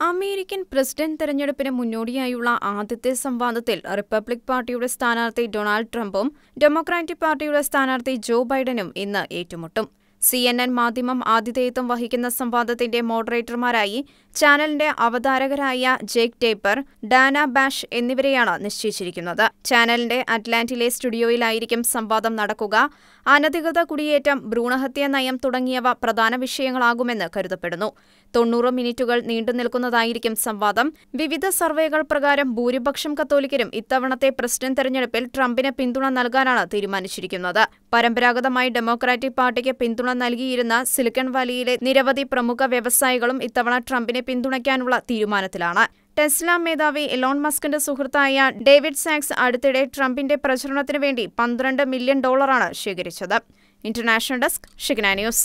American president തെരഞ്ഞെടുപ്പിന് മുന്നോടിയായുള്ള ആദ്യത്തെ സംവാദത്തിൽ റിപ്പബ്ലിക് പാർട്ടിയുടെ സ്ഥാനാർത്ഥി ഡൊണാൾഡ് ട്രംപും ഡെമോക്രാറ്റിക് പാർട്ടിയുടെ സ്ഥാനാർത്ഥി ജോ ബൈഡനും ഇന്ന് ഏറ്റുമുട്ടും. സി എൻ എൻ മാധ്യമം ആതിഥേയത്വം വഹിക്കുന്ന സംവാദത്തിന്റെ മോഡറേറ്റർമാരായി ചാനലിന്റെ അവതാരകരായ ജേക്ക് ടേപ്പർ ഡാന ബാഷ് എന്നിവരെയാണ് നിശ്ചയിച്ചിരിക്കുന്നത്. ചാനലിന്റെ അറ്റ്ലാന്റിലെ സ്റ്റുഡിയോയിലായിരിക്കും സംവാദം നടക്കുക. അനധികൃത കുടിയേറ്റം ഭ്രൂണഹത്യ നയം തുടങ്ങിയവ പ്രധാന വിഷയങ്ങളാകുമെന്ന് കരുതപ്പെടുന്നു. തൊണ്ണൂറ് മിനിറ്റുകൾ നീണ്ടുനിൽക്കുന്നതായിരിക്കും സംവാദം. വിവിധ സർവേകൾ പ്രകാരം ഭൂരിപക്ഷം കത്തോലിക്കരും ഇത്തവണത്തെ പ്രസിഡന്റ് തെരഞ്ഞെടുപ്പിൽ ട്രംപിന് പിന്തുണ നൽകാനാണ് തീരുമാനിച്ചിരിക്കുന്നത്. പരമ്പരാഗതമായി ഡെമോക്രാറ്റിക് പാർട്ടിക്ക് പിന്തുണ നൽകിയിരുന്ന സിലിക്കൺ വാലിയിലെ നിരവധി പ്രമുഖ വ്യവസായികളും ഇത്തവണ ട്രംപിനെ പിന്തുണയ്ക്കാനുള്ള തീരുമാനത്തിലാണ്. ടെസ്ല മേധാവി എലോൺ മസ്കിന്റെ സുഹൃത്തായ ഡേവിഡ് സാക്സ് അടുത്തിടെ ട്രംപിന്റെ പ്രചരണത്തിനു വേണ്ടി പന്ത്രണ്ട് മില്യൺ ഡോളറാണ് ശേഖരിച്ചത്. ഇന്റർനാഷണൽ ഡെസ്ക് ഷിഗ്ന ന്യൂസ്.